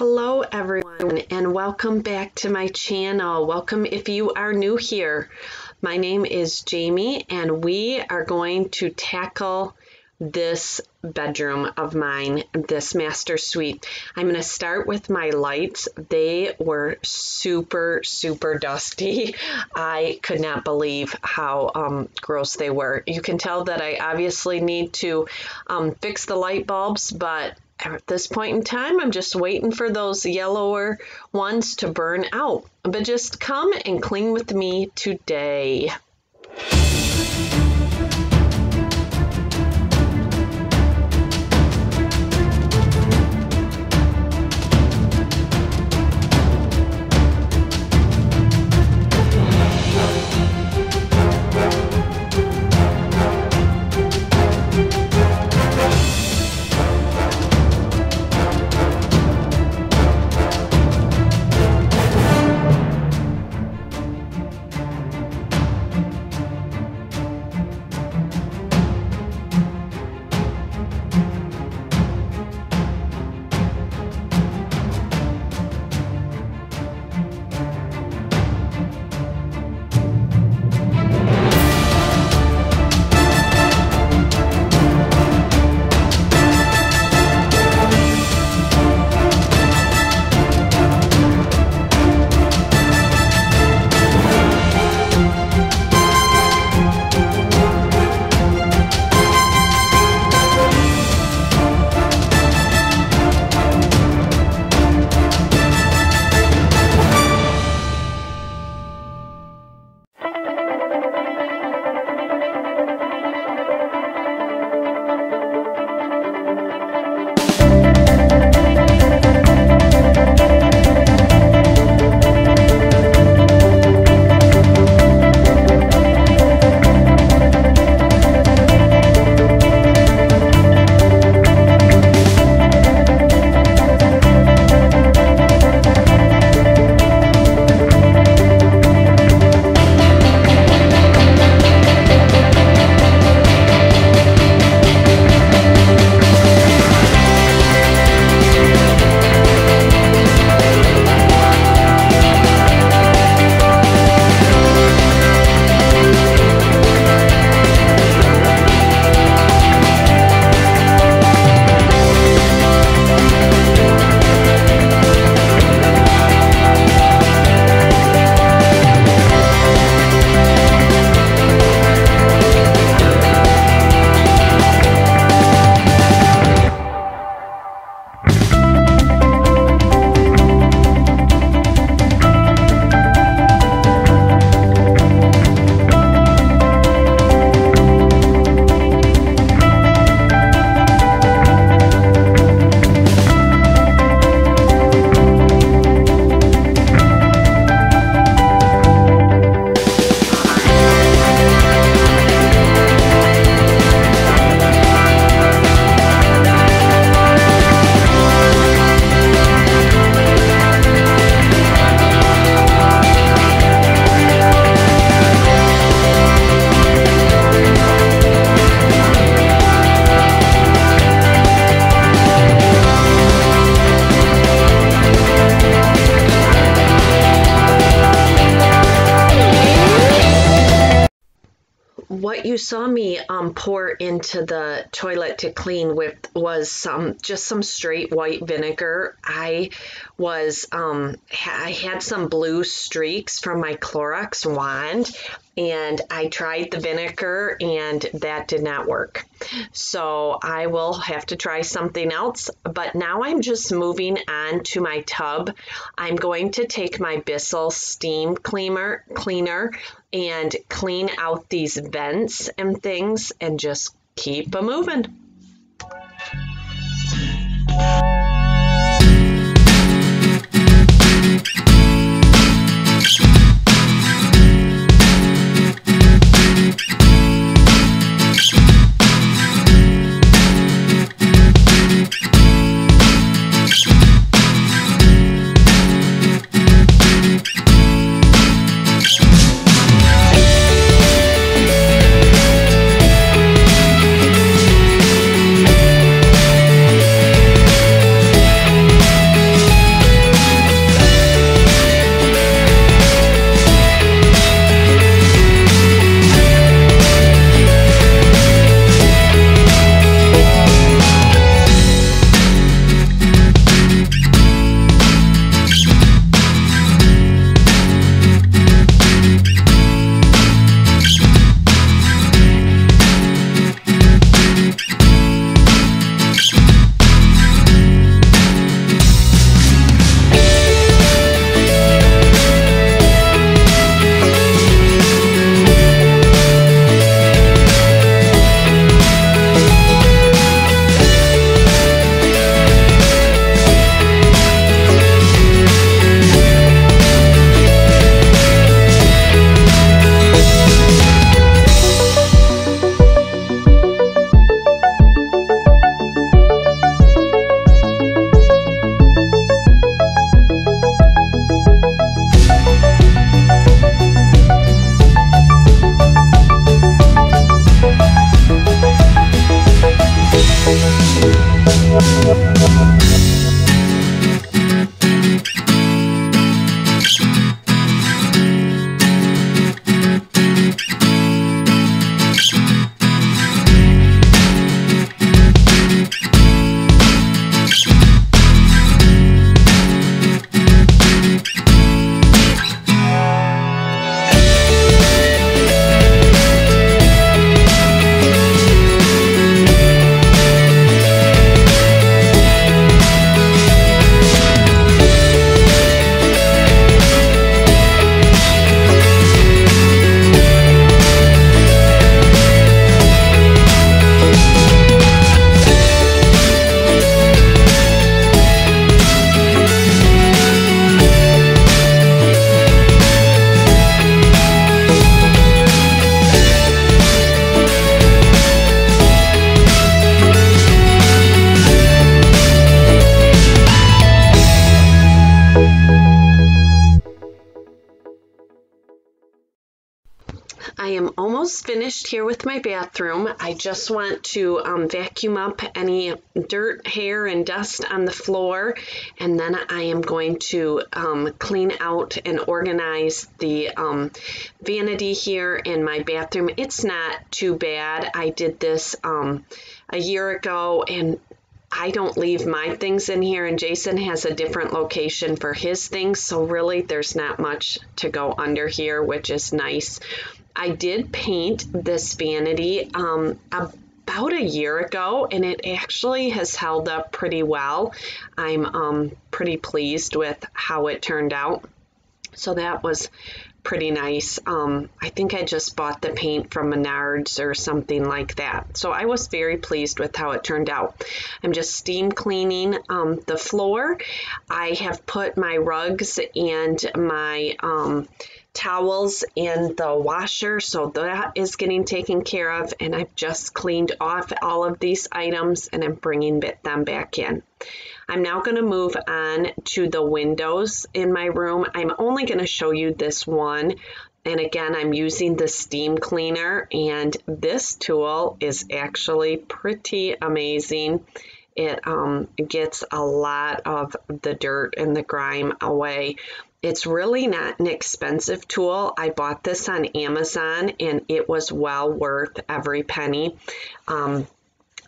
Hello everyone and welcome back to my channel. Welcome if you are new here. My name is Jaime and we are going to tackle this bedroom of mine, this master suite. I'm going to start with my lights. They were super, super dusty. I could not believe how um, gross they were. You can tell that I obviously need to um, fix the light bulbs, but at this point in time, I'm just waiting for those yellower ones to burn out. But just come and clean with me today. Saw me um, pour into the toilet to clean with was some just some straight white vinegar. I was um, I had some blue streaks from my Clorox wand and I tried the vinegar and that did not work. So I will have to try something else. But now I'm just moving on to my tub. I'm going to take my Bissell steam cleaner cleaner and clean out these vents and things and just keep a moving. Almost finished here with my bathroom. I just want to um, vacuum up any dirt, hair, and dust on the floor, and then I am going to um, clean out and organize the um, vanity here in my bathroom. It's not too bad. I did this um, a year ago, and I don't leave my things in here, and Jason has a different location for his things, so really there's not much to go under here, which is nice. I did paint this vanity um, about a year ago and it actually has held up pretty well. I'm um, pretty pleased with how it turned out. So that was pretty nice. Um, I think I just bought the paint from Menards or something like that. So I was very pleased with how it turned out. I'm just steam cleaning um, the floor. I have put my rugs and my um, towels in the washer so that is getting taken care of and I've just cleaned off all of these items and I'm bringing them back in. I'm now going to move on to the windows in my room. I'm only going to show you this one and again I'm using the steam cleaner and this tool is actually pretty amazing. It um, gets a lot of the dirt and the grime away. It's really not an expensive tool. I bought this on Amazon and it was well worth every penny. Um,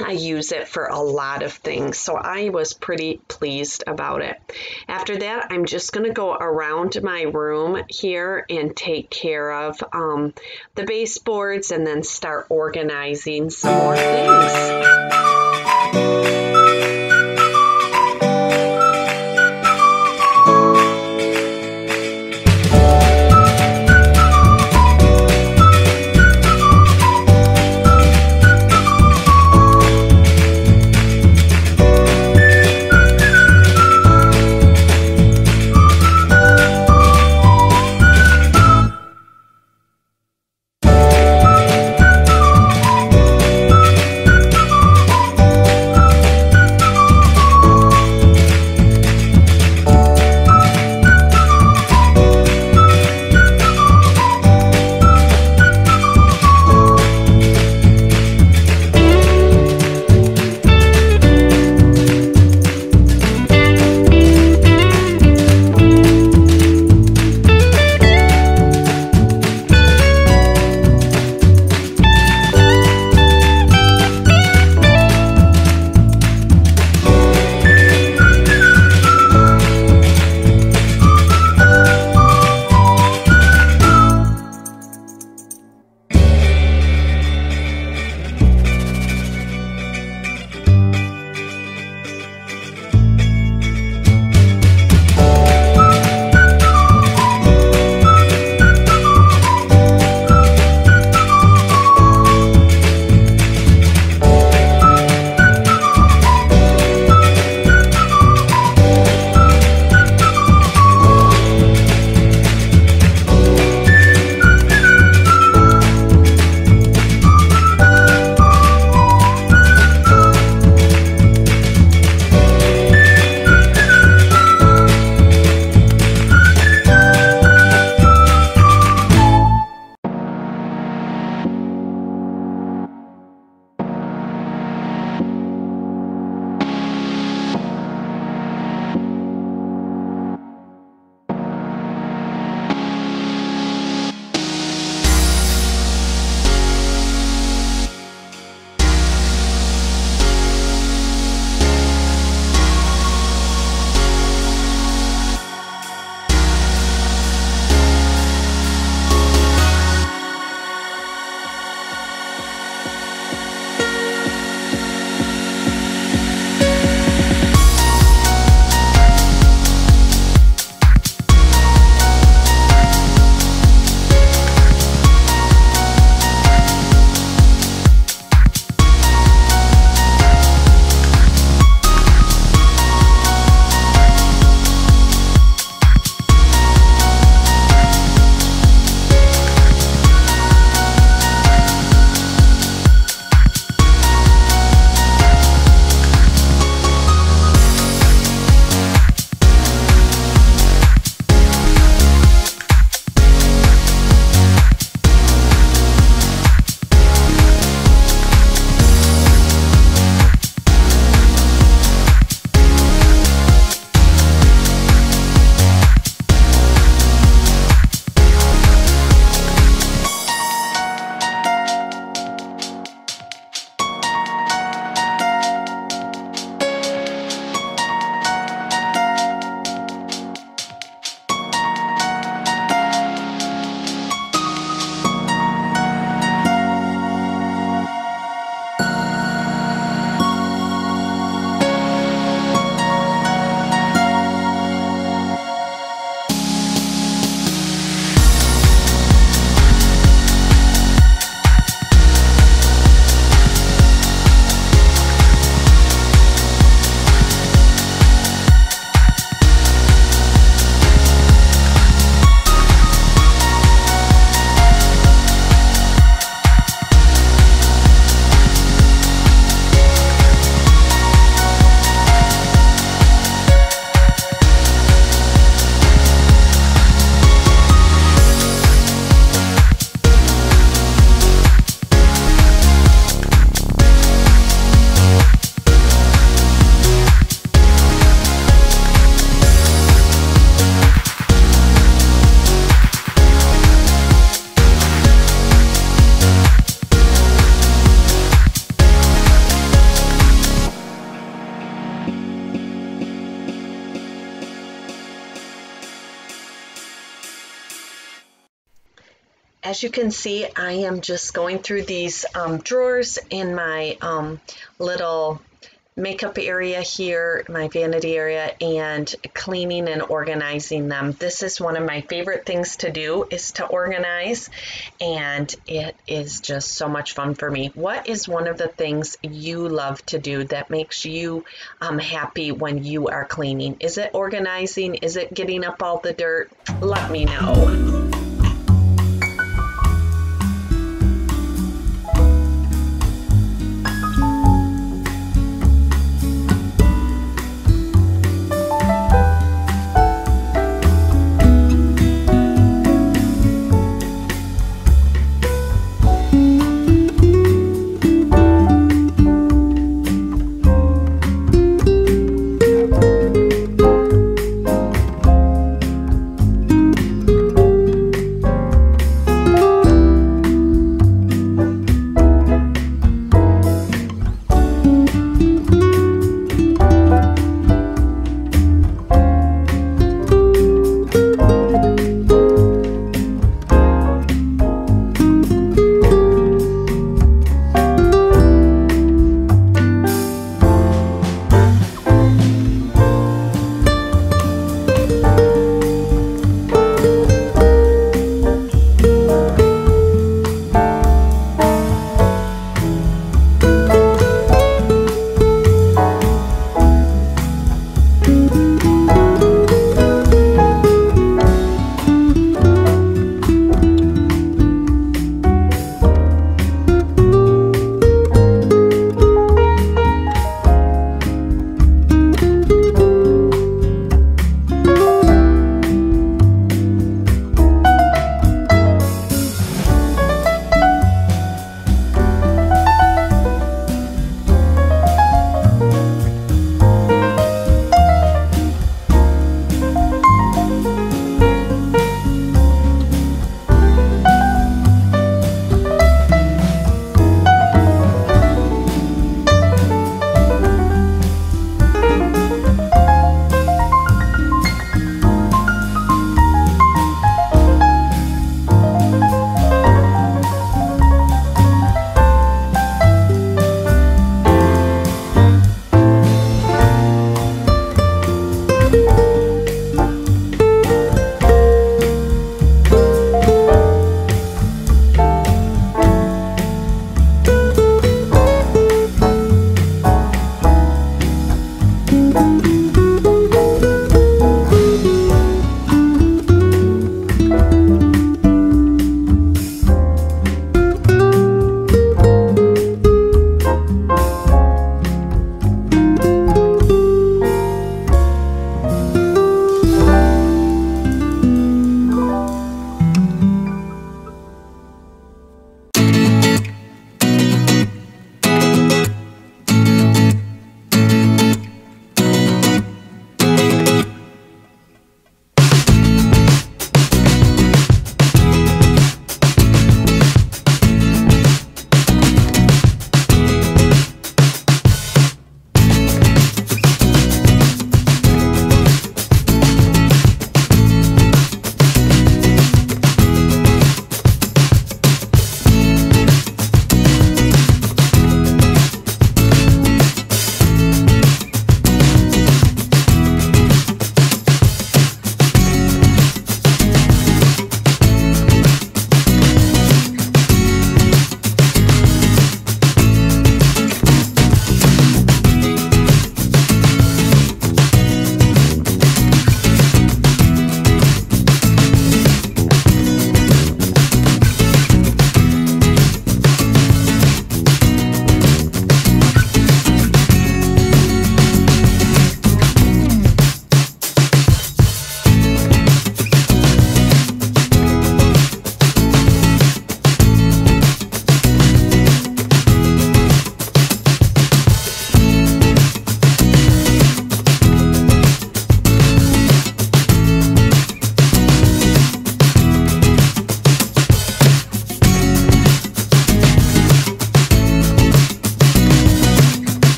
I use it for a lot of things, so I was pretty pleased about it. After that, I'm just going to go around my room here and take care of um, the baseboards and then start organizing some more things. As you can see, I am just going through these um, drawers in my um, little makeup area here, my vanity area, and cleaning and organizing them. This is one of my favorite things to do is to organize, and it is just so much fun for me. What is one of the things you love to do that makes you um, happy when you are cleaning? Is it organizing? Is it getting up all the dirt? Let me know.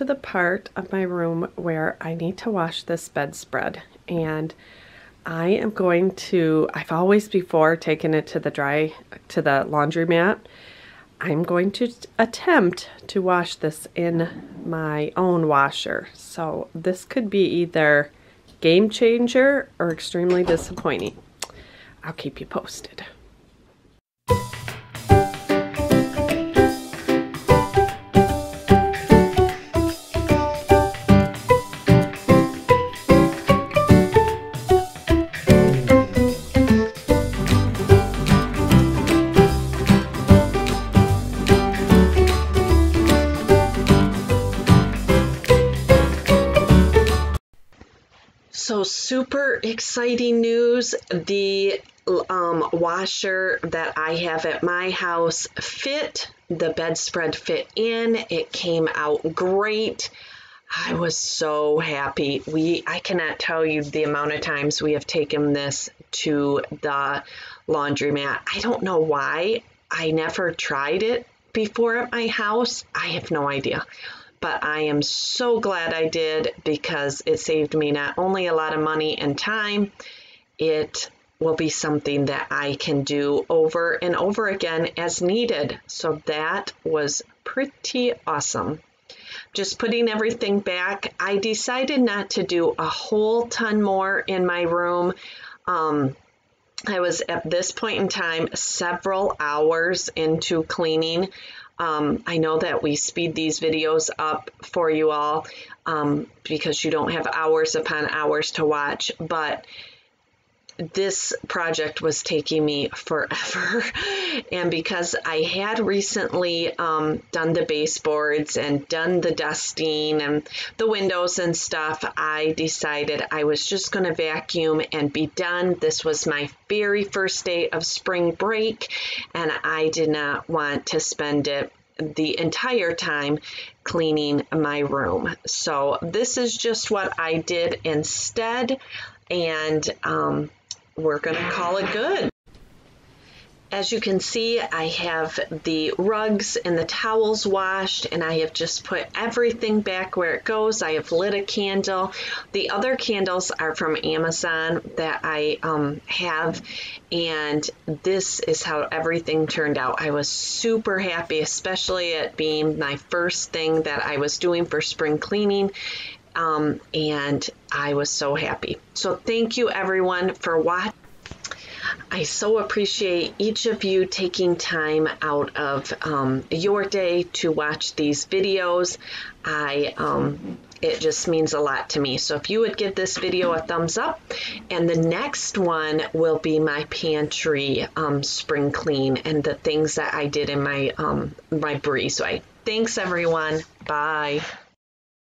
To the part of my room where I need to wash this bedspread and I am going to, I've always before taken it to the dry, to the laundromat. I'm going to attempt to wash this in my own washer. So this could be either game changer or extremely disappointing. I'll keep you posted. Super exciting news. The um, washer that I have at my house fit, the bedspread fit in, it came out great. I was so happy. We I cannot tell you the amount of times we have taken this to the laundromat. I don't know why. I never tried it before at my house. I have no idea but I am so glad I did because it saved me not only a lot of money and time, it will be something that I can do over and over again as needed. So that was pretty awesome. Just putting everything back, I decided not to do a whole ton more in my room. Um, I was at this point in time several hours into cleaning. Um, I know that we speed these videos up for you all um, because you don't have hours upon hours to watch, but this project was taking me forever. and because I had recently um, done the baseboards and done the dusting and the windows and stuff, I decided I was just going to vacuum and be done. This was my very first day of spring break, and I did not want to spend it the entire time cleaning my room. So this is just what I did instead, and um, we're going to call it good. As you can see, I have the rugs and the towels washed and I have just put everything back where it goes. I have lit a candle. The other candles are from Amazon that I um, have and this is how everything turned out. I was super happy, especially it being my first thing that I was doing for spring cleaning um, and I was so happy. So thank you everyone for watching. I so appreciate each of you taking time out of um, your day to watch these videos. I um, it just means a lot to me. So if you would give this video a thumbs up, and the next one will be my pantry um, spring clean and the things that I did in my um, my breezeway. Thanks everyone. Bye.